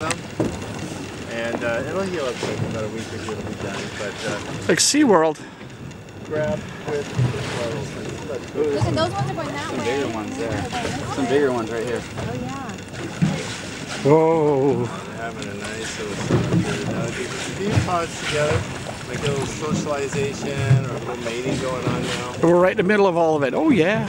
And uh, it'll heal up quick. About a week or two, it'll be done. But uh, Like SeaWorld. grab with the Look at those ones are going that Some way. bigger ones there. Some bigger ones right here. Oh yeah. Whoa. having a nice little summer period. Now, few pods together, like a little socialization or a little mating going on now. We're right in the middle of all of it. Oh yeah.